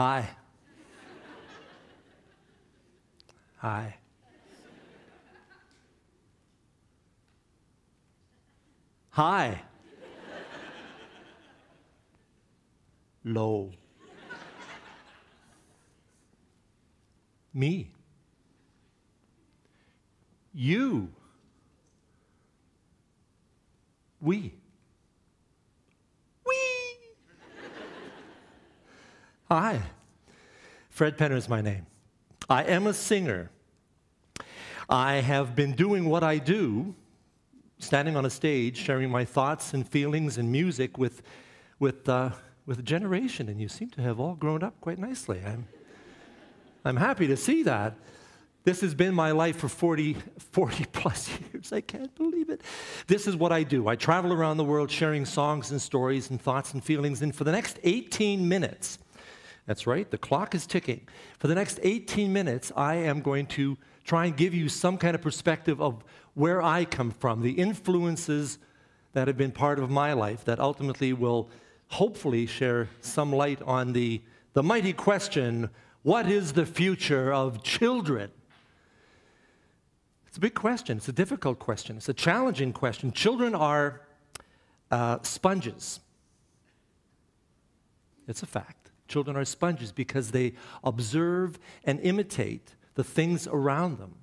Hi. Hi. Hi. Low. Me. You. We. Hi. Fred Penner is my name. I am a singer. I have been doing what I do, standing on a stage, sharing my thoughts and feelings and music with, with, uh, with a generation, and you seem to have all grown up quite nicely. I'm, I'm happy to see that. This has been my life for 40, 40 plus years. I can't believe it. This is what I do. I travel around the world sharing songs and stories and thoughts and feelings. And for the next 18 minutes, that's right, the clock is ticking. For the next 18 minutes, I am going to try and give you some kind of perspective of where I come from, the influences that have been part of my life that ultimately will hopefully share some light on the, the mighty question what is the future of children? It's a big question. It's a difficult question. It's a challenging question. Children are uh, sponges. It's a fact. Children are sponges because they observe and imitate the things around them.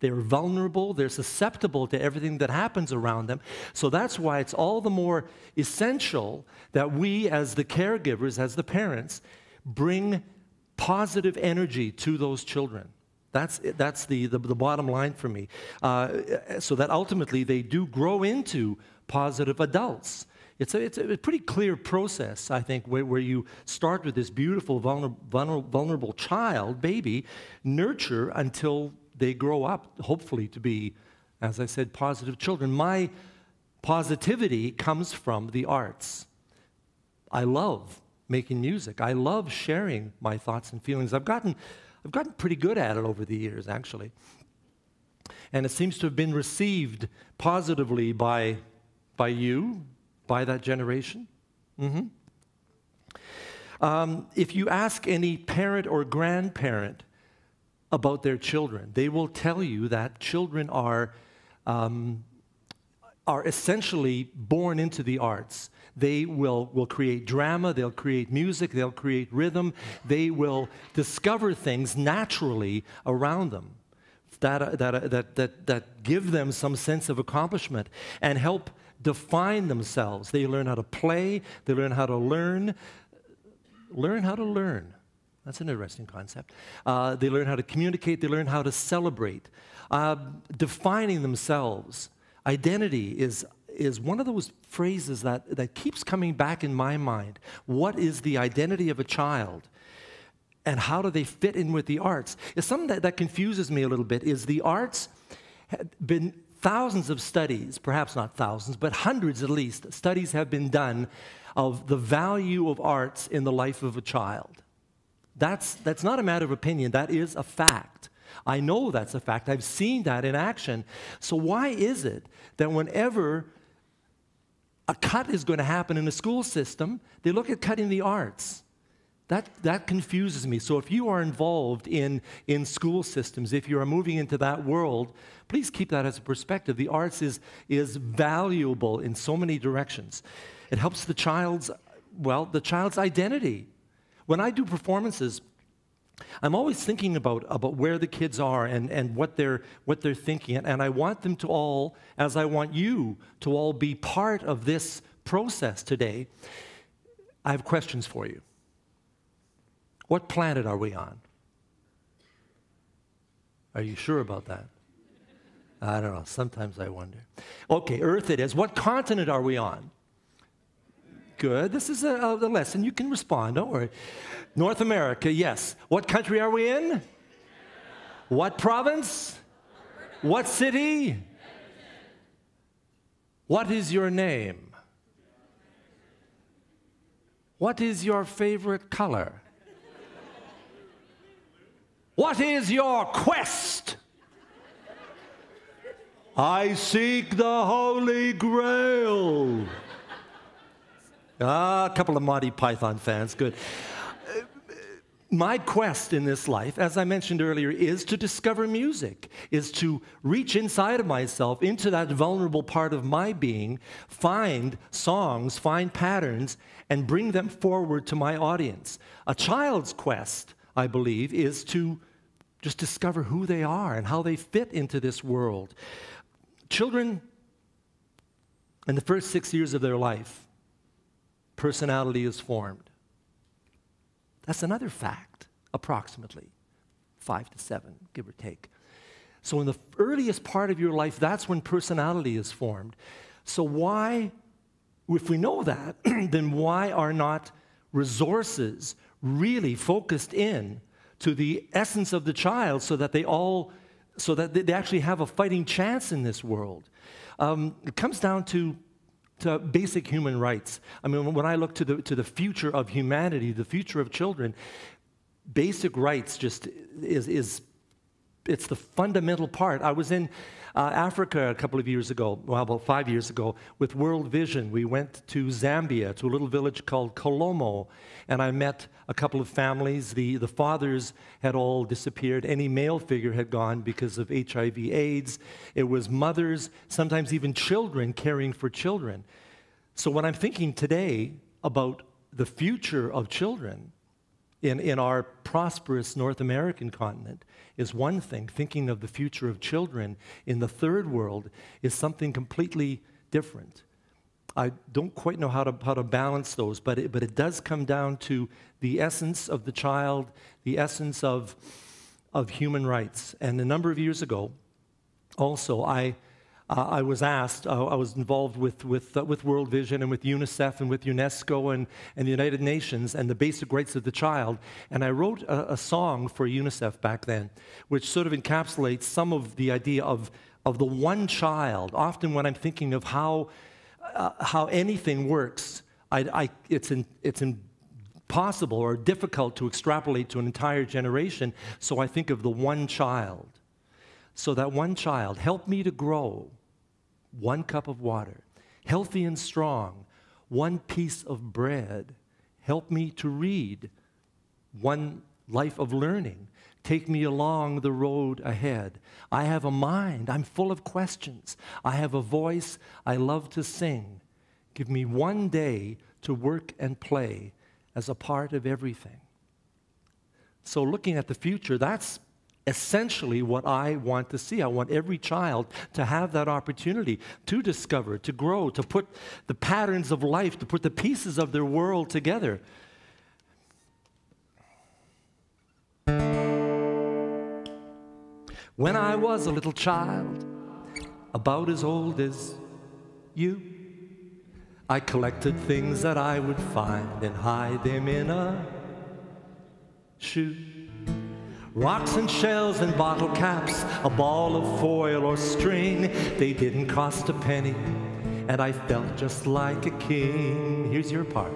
They're vulnerable, they're susceptible to everything that happens around them. So that's why it's all the more essential that we, as the caregivers, as the parents, bring positive energy to those children. That's, that's the, the, the bottom line for me. Uh, so that ultimately they do grow into positive adults. It's a, it's a pretty clear process, I think, where, where you start with this beautiful, vulnerable, vulnerable child, baby, nurture until they grow up, hopefully, to be, as I said, positive children. My positivity comes from the arts. I love making music, I love sharing my thoughts and feelings. I've gotten I've gotten pretty good at it over the years, actually. And it seems to have been received positively by, by you, by that generation. Mm-hmm. Um, if you ask any parent or grandparent about their children, they will tell you that children are, um, are essentially born into the arts. They will, will create drama, they'll create music, they'll create rhythm, they will discover things naturally around them that, that, that, that, that give them some sense of accomplishment and help define themselves. They learn how to play, they learn how to learn, learn how to learn. That's an interesting concept. Uh, they learn how to communicate, they learn how to celebrate. Uh, defining themselves. Identity is is one of those phrases that, that keeps coming back in my mind. What is the identity of a child? And how do they fit in with the arts? It's something that, that confuses me a little bit is the arts been thousands of studies, perhaps not thousands, but hundreds at least, studies have been done of the value of arts in the life of a child. That's, that's not a matter of opinion, that is a fact. I know that's a fact. I've seen that in action. So, why is it that whenever a cut is going to happen in the school system, they look at cutting the arts. That, that confuses me. So if you are involved in, in school systems, if you are moving into that world, please keep that as a perspective. The arts is, is valuable in so many directions. It helps the child's, well, the child's identity. When I do performances, I'm always thinking about, about where the kids are and, and what, they're, what they're thinking. And I want them to all, as I want you to all be part of this process today. I have questions for you. What planet are we on? Are you sure about that? I don't know. Sometimes I wonder. Okay, Earth it is. What continent are we on? Good. This is a, a lesson. You can respond. Don't worry. North America, yes. What country are we in? What province? What city? What is your name? What is your favorite color? What is your quest? I seek the Holy Grail. Ah, a couple of Monty Python fans, good. my quest in this life, as I mentioned earlier, is to discover music, is to reach inside of myself, into that vulnerable part of my being, find songs, find patterns, and bring them forward to my audience. A child's quest, I believe, is to just discover who they are and how they fit into this world. Children, in the first six years of their life, personality is formed. That's another fact, approximately five to seven, give or take. So, in the earliest part of your life, that's when personality is formed. So, why, if we know that, then why are not resources really focused in to the essence of the child so that they all, so that they actually have a fighting chance in this world? Um, it comes down to to basic human rights. I mean, when I look to the, to the future of humanity, the future of children, basic rights just is, is it's the fundamental part. I was in uh, Africa a couple of years ago, well, about five years ago, with World Vision. We went to Zambia, to a little village called Kalomo, and I met a couple of families. The, the fathers had all disappeared. Any male figure had gone because of HIV AIDS. It was mothers, sometimes even children, caring for children. So when I'm thinking today about the future of children, in, in our prosperous North American continent is one thing. Thinking of the future of children in the third world is something completely different. I don't quite know how to, how to balance those, but it, but it does come down to the essence of the child, the essence of, of human rights. And a number of years ago, also, I uh, I was asked, uh, I was involved with, with, uh, with World Vision and with UNICEF and with UNESCO and, and the United Nations and the basic rights of the child. And I wrote a, a song for UNICEF back then, which sort of encapsulates some of the idea of, of the one child. Often when I'm thinking of how, uh, how anything works, I, I, it's, in, it's impossible or difficult to extrapolate to an entire generation. So I think of the one child. So that one child, help me to grow one cup of water, healthy and strong, one piece of bread. Help me to read one life of learning. Take me along the road ahead. I have a mind. I'm full of questions. I have a voice. I love to sing. Give me one day to work and play as a part of everything. So, looking at the future, that's essentially what I want to see. I want every child to have that opportunity to discover, to grow, to put the patterns of life, to put the pieces of their world together. When I was a little child, about as old as you, I collected things that I would find and hide them in a shoe. Rocks and shells and bottle caps, a ball of foil or string, they didn't cost a penny, and I felt just like a king. Here's your part.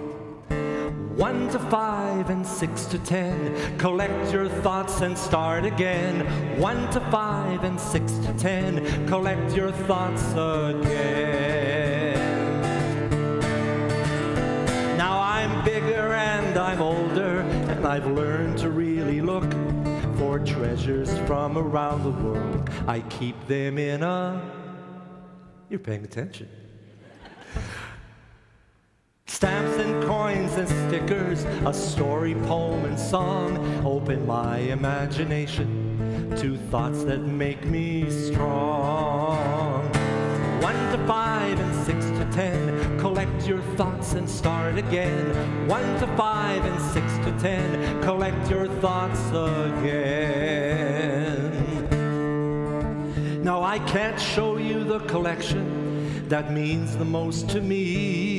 One to five and six to ten, collect your thoughts and start again. One to five and six to ten, collect your thoughts again. Now I'm bigger and I'm older, and I've learned to really treasures from around the world. I keep them in a. You're paying attention. Stamps and coins and stickers, a story, poem, and song open my imagination to thoughts that make me strong. One to five and six to ten, collect your thoughts and start again. One to five and six to ten, collect your thoughts again. Now I can't show you the collection that means the most to me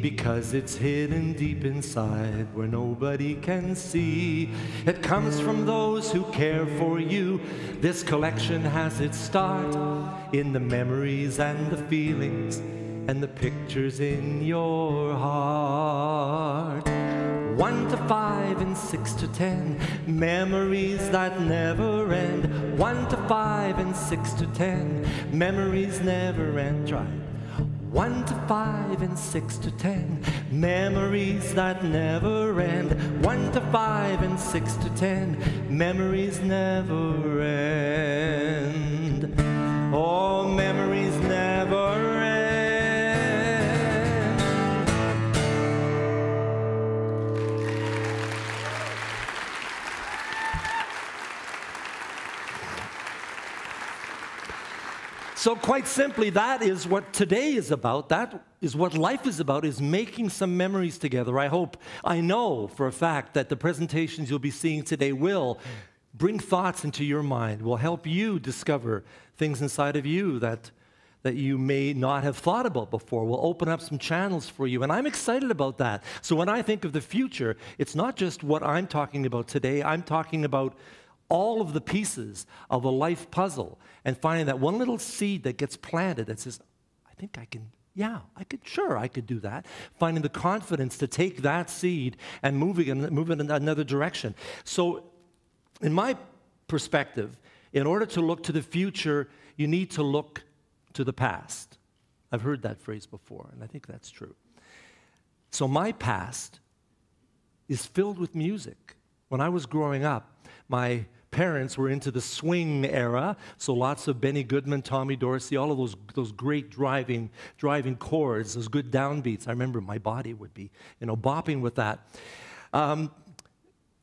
because it's hidden deep inside where nobody can see. It comes from those who care for you. This collection has its start in the memories and the feelings and the pictures in your heart. One to five and six to ten, memories that never end. One to five and six to ten, memories never end. Try. One to five and six to ten, memories that never end. One to five and six to ten, memories never end. Oh, So, quite simply, that is what today is about. That is what life is about, is making some memories together. I hope, I know for a fact that the presentations you'll be seeing today will bring thoughts into your mind, will help you discover things inside of you that, that you may not have thought about before, will open up some channels for you. And I'm excited about that. So, when I think of the future, it's not just what I'm talking about today, I'm talking about all of the pieces of a life puzzle and finding that one little seed that gets planted that says, I think I can, yeah, I could, sure, I could do that. Finding the confidence to take that seed and move it, move it in another direction. So, in my perspective, in order to look to the future, you need to look to the past. I've heard that phrase before, and I think that's true. So, my past is filled with music. When I was growing up, my parents were into the swing era, so lots of Benny Goodman, Tommy Dorsey, all of those, those great driving, driving chords, those good downbeats. I remember my body would be, you know, bopping with that. Um,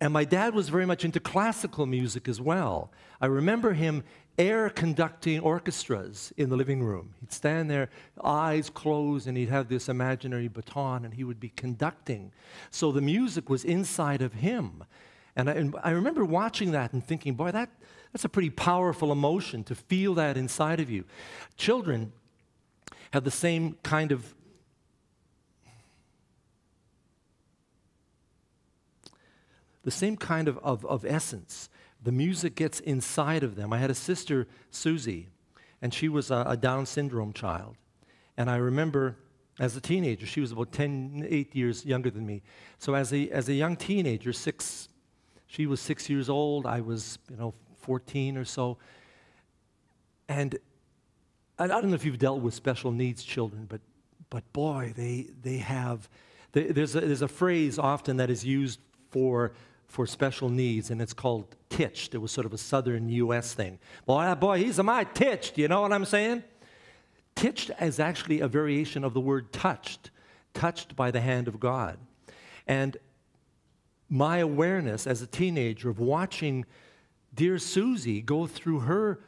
and my dad was very much into classical music as well. I remember him air conducting orchestras in the living room. He'd stand there, eyes closed, and he'd have this imaginary baton, and he would be conducting. So the music was inside of him. And I, and I, remember watching that and thinking, boy, that, that's a pretty powerful emotion to feel that inside of you. Children have the same kind of the same kind of, of, of essence. The music gets inside of them. I had a sister, Susie, and she was a, a Down syndrome child. And I remember as a teenager, she was about 10, 8 years younger than me. So as a, as a young teenager, six, she was six years old. I was, you know, 14 or so. And I don't know if you've dealt with special needs children, but, but boy, they, they have, they, there's, a, there's a phrase often that is used for, for special needs, and it's called titched. It was sort of a southern U.S. thing. Boy, boy, he's a my titched, you know what I'm saying? Titched is actually a variation of the word touched, touched by the hand of God. And my awareness as a teenager of watching dear Susie go through her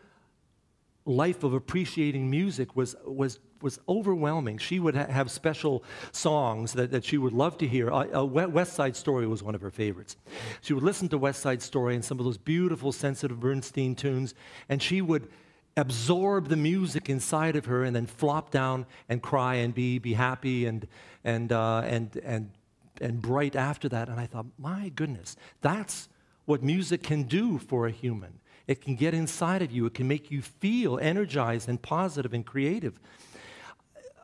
life of appreciating music was, was, was overwhelming. She would ha- have special songs that, that she would love to hear. Uh, uh, West Side Story was one of her favorites. She would listen to West Side Story and some of those beautiful, sensitive Bernstein tunes, and she would absorb the music inside of her and then flop down and cry and be, be happy and, and, uh, and, and and bright after that. And I thought, my goodness, that's what music can do for a human. It can get inside of you, it can make you feel energized and positive and creative.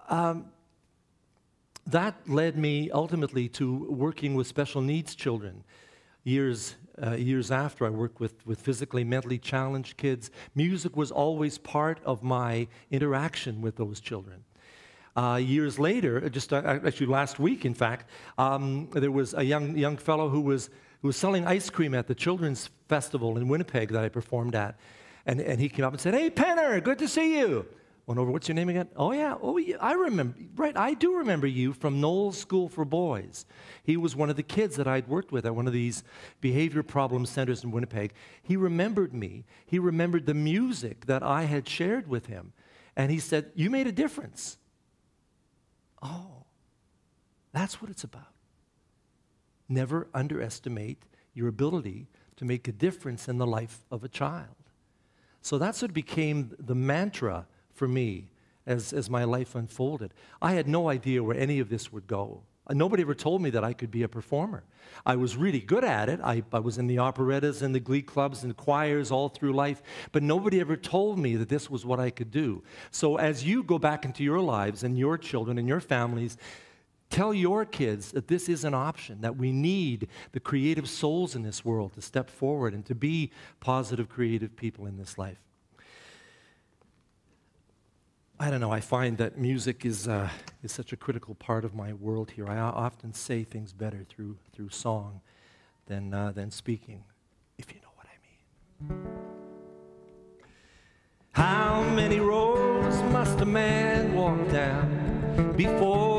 Um, that led me ultimately to working with special needs children. Years, uh, years after I worked with, with physically, mentally challenged kids, music was always part of my interaction with those children. Uh, years later, just uh, actually last week, in fact, um, there was a young, young fellow who was, who was selling ice cream at the Children's Festival in Winnipeg that I performed at. And, and he came up and said, Hey, Penner, good to see you. Went over, what's your name again? Oh, yeah, oh, yeah, I remember, right, I do remember you from Knowles School for Boys. He was one of the kids that I'd worked with at one of these behavior problem centers in Winnipeg. He remembered me. He remembered the music that I had shared with him. And he said, You made a difference. Oh, that's what it's about. Never underestimate your ability to make a difference in the life of a child. So that's what became the mantra for me as, as my life unfolded. I had no idea where any of this would go. Uh, nobody ever told me that I could be a performer. I was really good at it. I, I, was in the operettas and the glee clubs and choirs all through life, but nobody ever told me that this was what I could do. So as you go back into your lives and your children and your families, tell your kids that this is an option, that we need the creative souls in this world to step forward and to be positive, creative people in this life. I don't know, I find that music is, uh, is such a critical part of my world here. I often say things better through, through song than, uh, than speaking, if you know what I mean. How many roads must a man walk down before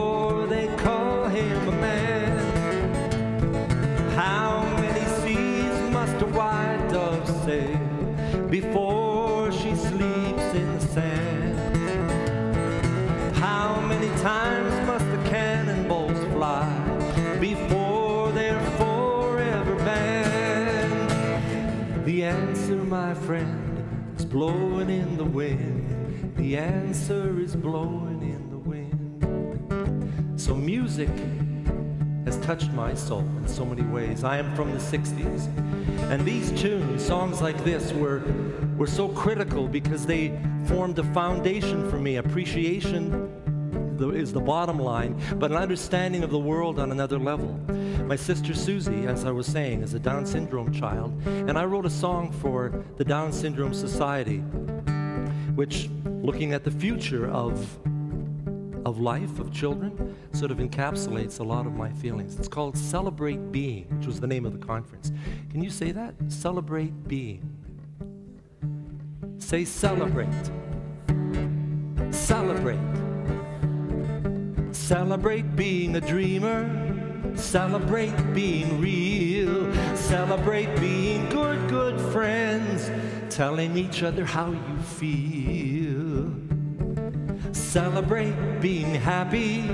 blowing in the wind. The answer is blowing in the wind. So music has touched my soul in so many ways. I am from the 60s. And these tunes, songs like this, were, were so critical because they formed a foundation for me. Appreciation is the bottom line, but an understanding of the world on another level. My sister Susie, as I was saying, is a Down syndrome child, and I wrote a song for the Down Syndrome Society, which, looking at the future of of life, of children, sort of encapsulates a lot of my feelings. It's called Celebrate Being, which was the name of the conference. Can you say that? Celebrate Being. Say celebrate. Celebrate. Celebrate being a dreamer. Celebrate being real. Celebrate being good, good friends. Telling each other how you feel. Celebrate being happy.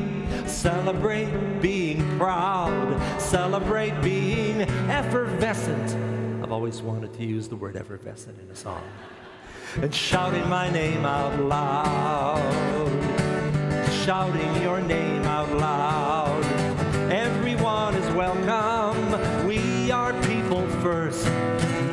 Celebrate being proud. Celebrate being effervescent. I've always wanted to use the word effervescent in a song. And shouting my name out loud. Shouting your name out loud. Everyone is welcome. We are people first.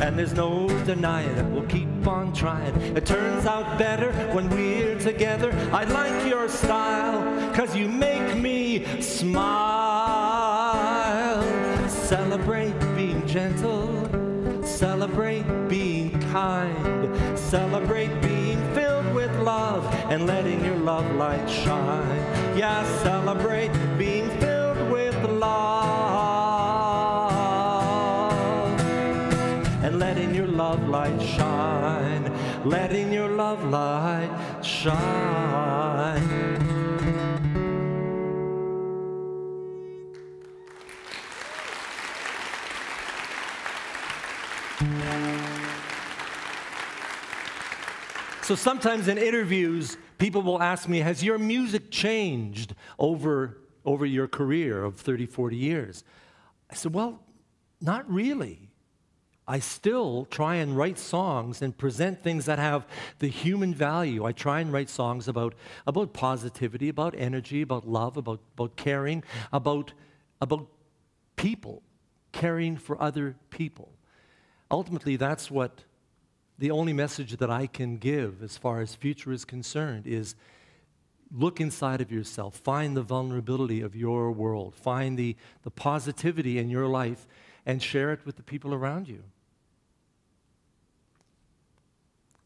And there's no denying it. We'll keep on trying. It turns out better when we're together. I like your style, cause you make me smile. Celebrate being gentle. Celebrate being kind. Celebrate being love and letting your love light shine. Yeah, celebrate being filled with love and letting your love light shine. Letting your love light shine. So sometimes in interviews, people will ask me, Has your music changed over, over your career of 30, 40 years? I said, Well, not really. I still try and write songs and present things that have the human value. I try and write songs about, about positivity, about energy, about love, about, about caring, about, about people, caring for other people. Ultimately, that's what the only message that I can give as far as future is concerned is look inside of yourself, find the vulnerability of your world, find the, the positivity in your life, and share it with the people around you.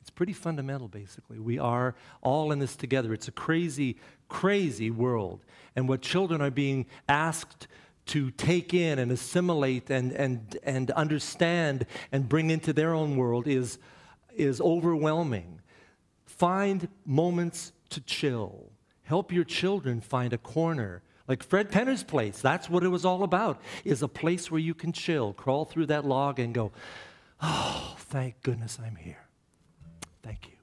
It's pretty fundamental, basically. We are all in this together. It's a crazy, crazy world. And what children are being asked to take in and assimilate and, and, and understand and bring into their own world is, is overwhelming. Find moments to chill. Help your children find a corner. Like Fred Penner's place, that's what it was all about, is a place where you can chill, crawl through that log and go, oh, thank goodness I'm here. Thank you.